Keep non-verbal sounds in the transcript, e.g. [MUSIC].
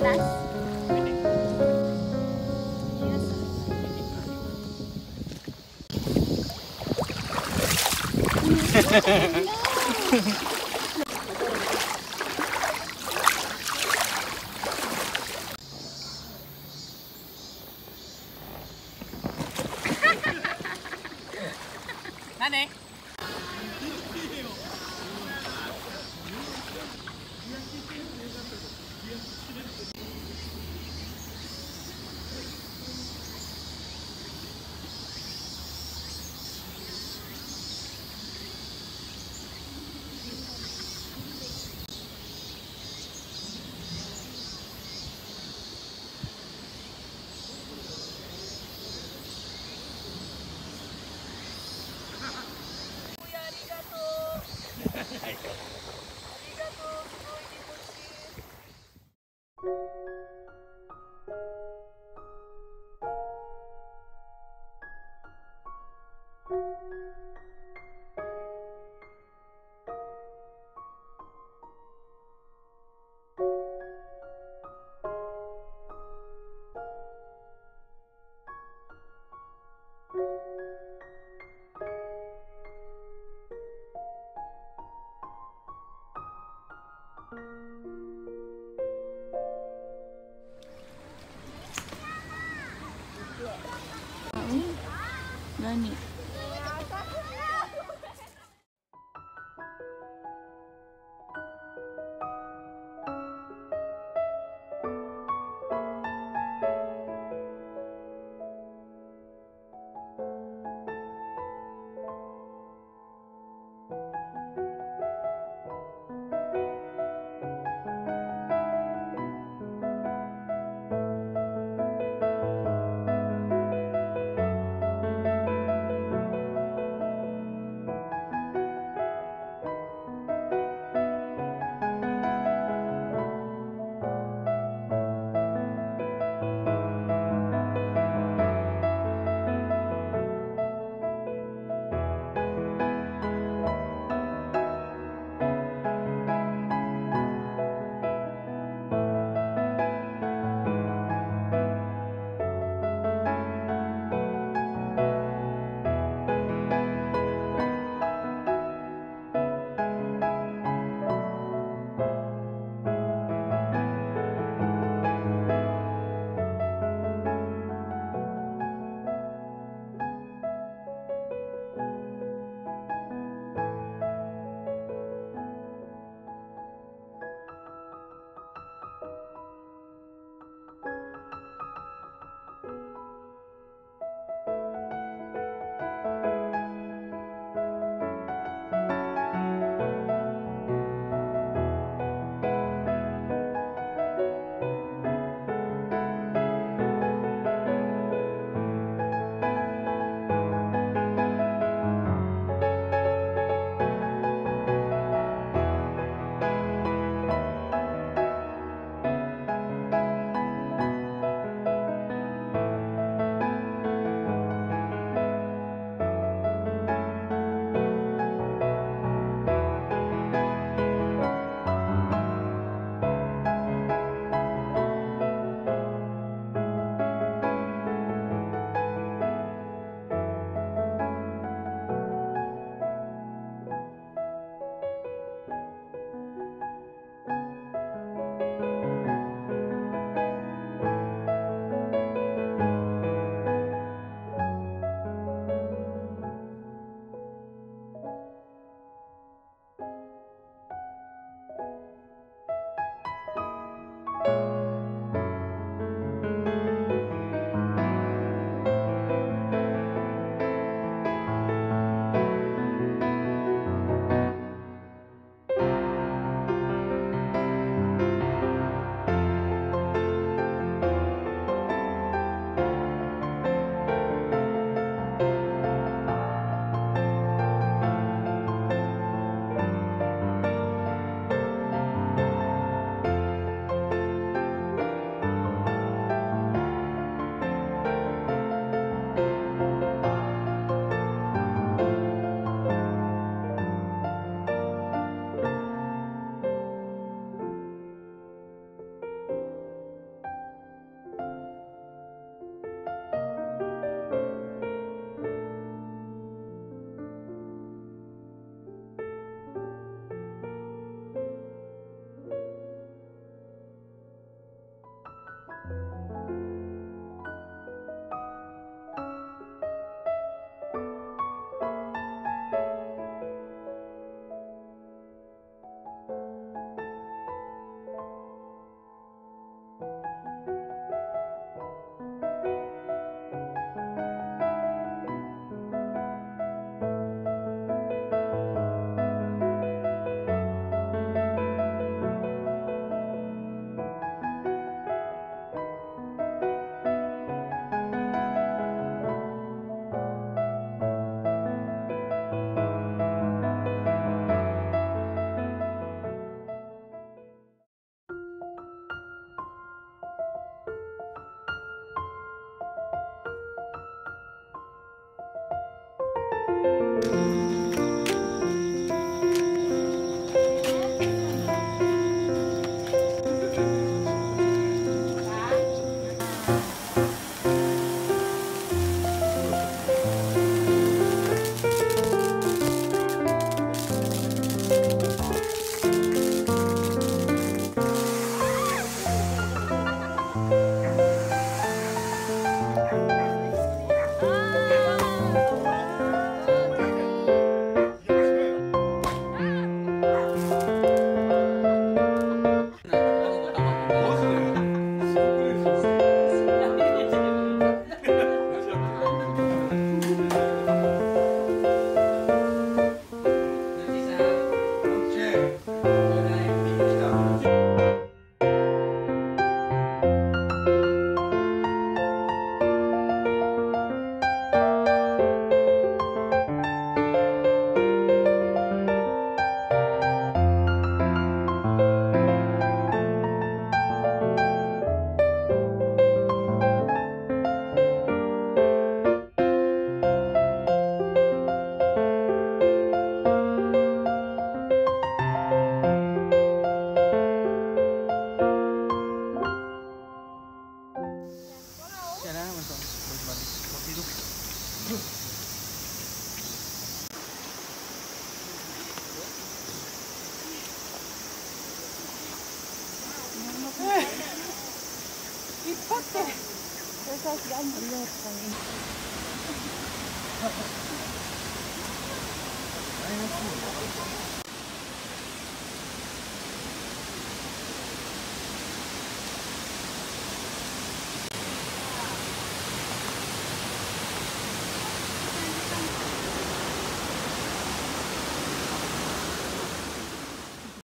[LAUGHS] 何？